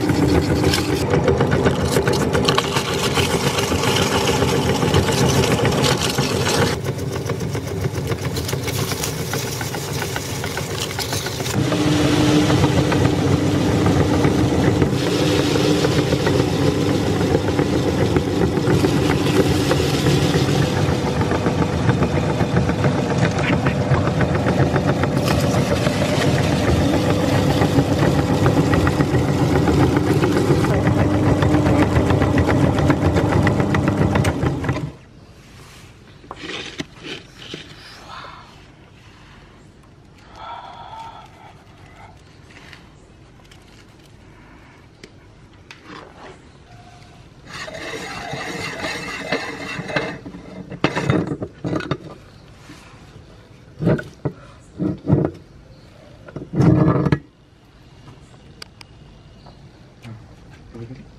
Thank you. we can